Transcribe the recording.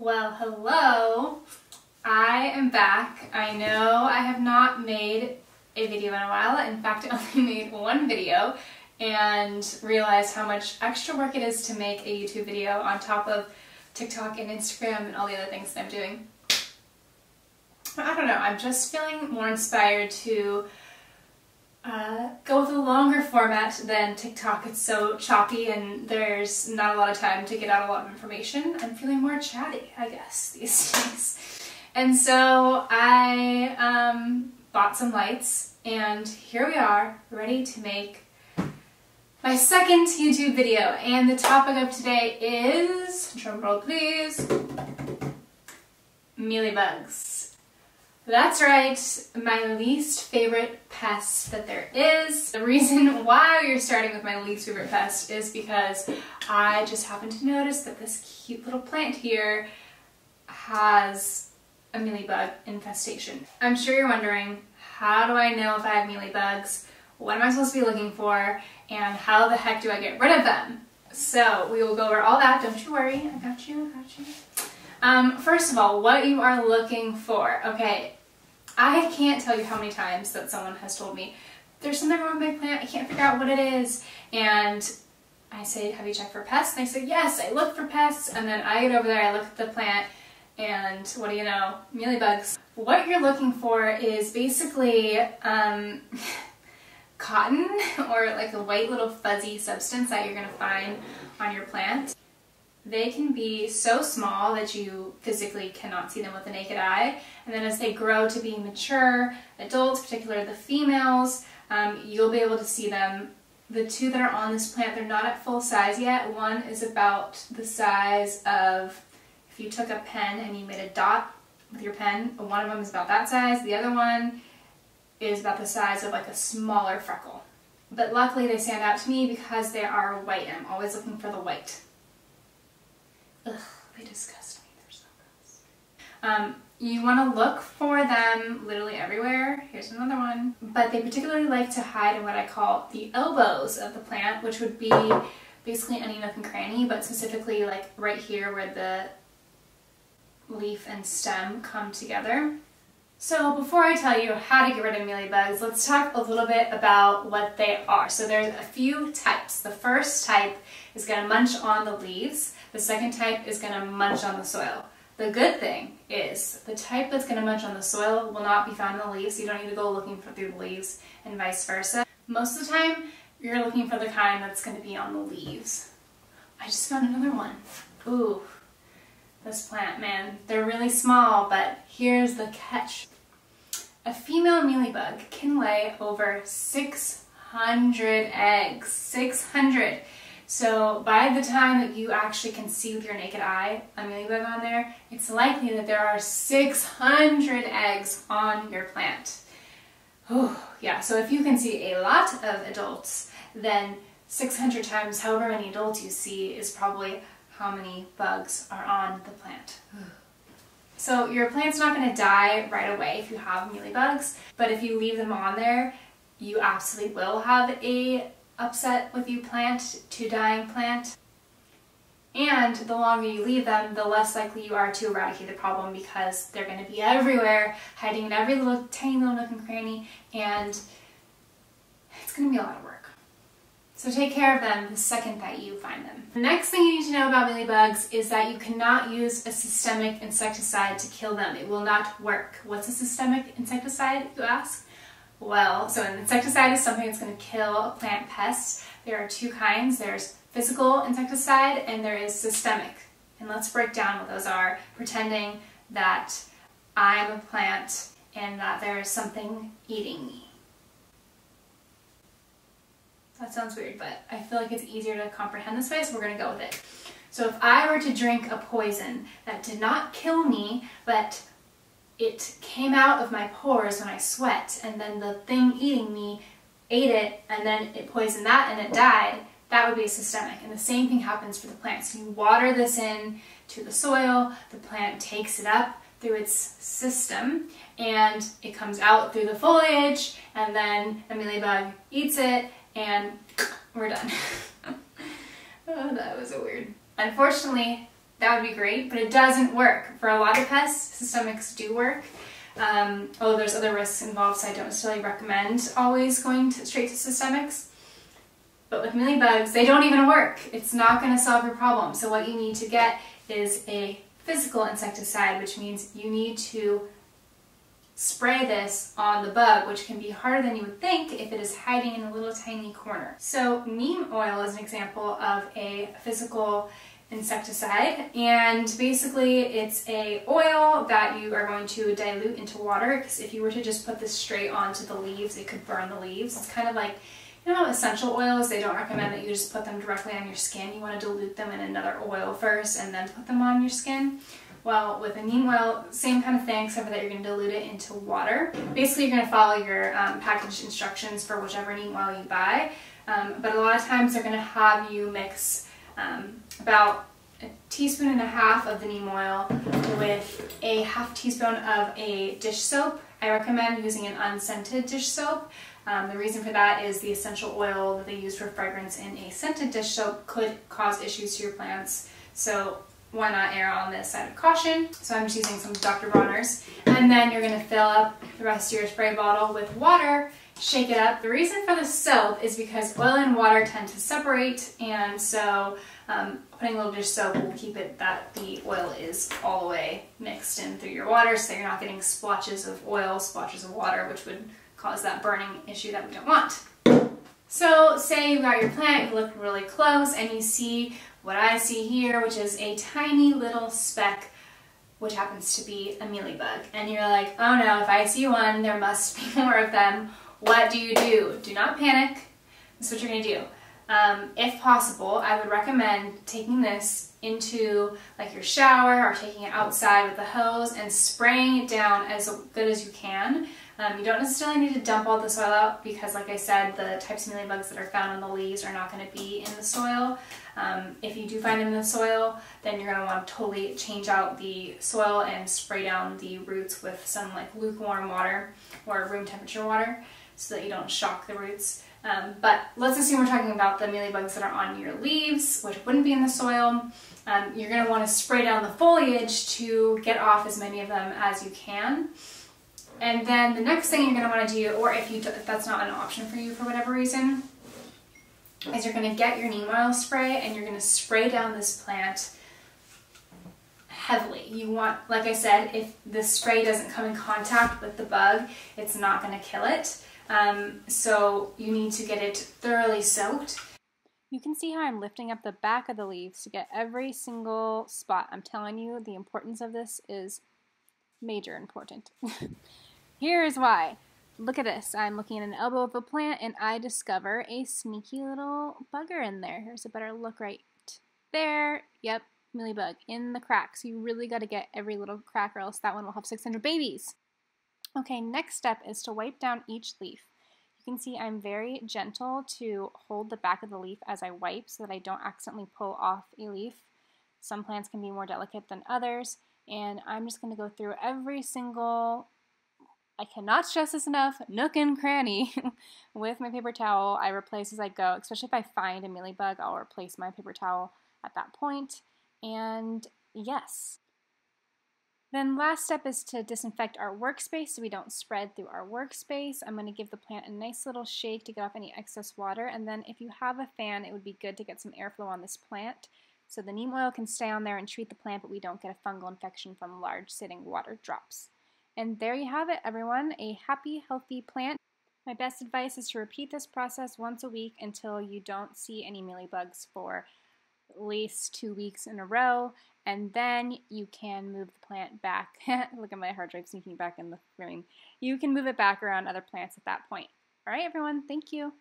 Well, hello. I am back. I know I have not made a video in a while. In fact, I only made one video and realized how much extra work it is to make a YouTube video on top of TikTok and Instagram and all the other things that I'm doing. I don't know, I'm just feeling more inspired to uh, go with a longer format than TikTok. It's so choppy and there's not a lot of time to get out a lot of information. I'm feeling more chatty, I guess, these days. And so I um, bought some lights and here we are, ready to make my second YouTube video. And the topic of today is, drumroll please, mealybugs. That's right, my least favorite pest that there is. The reason why we're starting with my least favorite pest is because I just happened to notice that this cute little plant here has a mealybug infestation. I'm sure you're wondering, how do I know if I have mealybugs? What am I supposed to be looking for? And how the heck do I get rid of them? So we will go over all that, don't you worry, I got you, I got you. Um, first of all, what you are looking for. Okay, I can't tell you how many times that someone has told me, there's something wrong with my plant, I can't figure out what it is. And I say, have you checked for pests? And they say, yes, I look for pests. And then I get over there, I look at the plant, and what do you know, mealybugs. What you're looking for is basically um, cotton or like a white little fuzzy substance that you're to find on your plant. They can be so small that you physically cannot see them with the naked eye. And then as they grow to be mature adults, particularly the females, um, you'll be able to see them. The two that are on this plant, they're not at full size yet. One is about the size of if you took a pen and you made a dot with your pen, one of them is about that size. The other one is about the size of like a smaller freckle. But luckily they stand out to me because they are white and I'm always looking for the white. Ugh, they disgust me. They're so gross. Um, you want to look for them literally everywhere. Here's another one. But they particularly like to hide in what I call the elbows of the plant, which would be basically any nook and cranny, but specifically like right here where the leaf and stem come together. So before I tell you how to get rid of mealybugs, let's talk a little bit about what they are. So there's a few types. The first type is going to munch on the leaves. The second type is going to munch on the soil. The good thing is the type that's going to munch on the soil will not be found in the leaves. You don't need to go looking for through the leaves and vice versa. Most of the time, you're looking for the kind that's going to be on the leaves. I just found another one. Ooh, this plant, man. They're really small, but here's the catch. A female mealybug can lay over 600 eggs. 600. So by the time that you actually can see with your naked eye a mealybug on there, it's likely that there are 600 eggs on your plant. Ooh, yeah, so if you can see a lot of adults, then 600 times however many adults you see is probably how many bugs are on the plant. So your plant's not going to die right away if you have mealybugs, but if you leave them on there, you absolutely will have a upset with you plant to dying plant. And the longer you leave them, the less likely you are to eradicate the problem because they're going to be everywhere, hiding in every little tiny little nook and cranny, and it's going to be a lot of work. So take care of them the second that you find them. The next thing you need to know about mealybugs is that you cannot use a systemic insecticide to kill them. It will not work. What's a systemic insecticide, you ask? Well, so an insecticide is something that's going to kill a plant pest. There are two kinds. There's physical insecticide and there is systemic. And let's break down what those are, pretending that I'm a plant and that there is something eating me. That sounds weird, but I feel like it's easier to comprehend this way, so we're going to go with it. So if I were to drink a poison that did not kill me, but it came out of my pores when I sweat, and then the thing eating me ate it, and then it poisoned that and it died, that would be systemic. And the same thing happens for the plant. So you water this in to the soil, the plant takes it up through its system, and it comes out through the foliage, and then the mealybug eats it, and we're done. oh, that was a weird. Unfortunately, that would be great, but it doesn't work. For a lot of pests, systemics do work. Um, although there's other risks involved, so I don't necessarily recommend always going to, straight to systemics. But with mealybugs, they don't even work. It's not going to solve your problem. So what you need to get is a physical insecticide, which means you need to spray this on the bug, which can be harder than you would think if it is hiding in a little tiny corner. So neem oil is an example of a physical insecticide and basically it's a oil that you are going to dilute into water because if you were to just put this straight onto the leaves it could burn the leaves. It's kind of like you know essential oils, they don't recommend that you just put them directly on your skin. You want to dilute them in another oil first and then put them on your skin. Well, with a neem oil, same kind of thing, except for that you're going to dilute it into water. Basically, you're going to follow your um, package instructions for whichever neem oil you buy. Um, but a lot of times they're going to have you mix um, about a teaspoon and a half of the neem oil with a half teaspoon of a dish soap. I recommend using an unscented dish soap. Um, the reason for that is the essential oil that they use for fragrance in a scented dish soap could cause issues to your plants. So why not err on this side of caution? So I'm just using some Dr. Bronner's. And then you're gonna fill up the rest of your spray bottle with water, shake it up. The reason for the soap is because oil and water tend to separate and so um, putting a little dish soap will keep it that the oil is all the way mixed in through your water so you're not getting splotches of oil, splotches of water, which would cause that burning issue that we don't want. So say you've got your plant, you look really close, and you see what I see here, which is a tiny little speck, which happens to be a mealybug. And you're like, oh no, if I see one, there must be more of them. What do you do? Do not panic. This is what you're gonna do. Um, if possible, I would recommend taking this into like your shower or taking it outside with the hose and spraying it down as good as you can. Um, you don't necessarily need to dump all the soil out because like I said, the types of mealybugs that are found in the leaves are not going to be in the soil. Um, if you do find them in the soil, then you're going to want to totally change out the soil and spray down the roots with some like lukewarm water or room temperature water so that you don't shock the roots. Um, but let's assume we're talking about the mealybugs that are on your leaves, which wouldn't be in the soil. Um, you're going to want to spray down the foliage to get off as many of them as you can. And then the next thing you're going to want to do, or if, you if that's not an option for you for whatever reason, is you're going to get your neem oil spray and you're going to spray down this plant heavily. You want, like I said, if the spray doesn't come in contact with the bug, it's not going to kill it. Um, so you need to get it thoroughly soaked. You can see how I'm lifting up the back of the leaves to get every single spot. I'm telling you, the importance of this is major important. Here is why. Look at this. I'm looking at an elbow of a plant and I discover a sneaky little bugger in there. Here's a better look right there. Yep, mealybug in the crack. So you really got to get every little crack or else that one will have 600 babies. Okay, next step is to wipe down each leaf. You can see I'm very gentle to hold the back of the leaf as I wipe so that I don't accidentally pull off a leaf. Some plants can be more delicate than others, and I'm just going to go through every single I cannot stress this enough, nook and cranny with my paper towel. I replace as I go, especially if I find a mealybug, I'll replace my paper towel at that point. And yes. Then last step is to disinfect our workspace so we don't spread through our workspace. I'm going to give the plant a nice little shake to get off any excess water. And then if you have a fan, it would be good to get some airflow on this plant so the neem oil can stay on there and treat the plant, but we don't get a fungal infection from large sitting water drops. And there you have it, everyone, a happy, healthy plant. My best advice is to repeat this process once a week until you don't see any mealybugs for least two weeks in a row, and then you can move the plant back. Look at my hard drive sneaking back in the frame. You can move it back around other plants at that point. All right, everyone, thank you.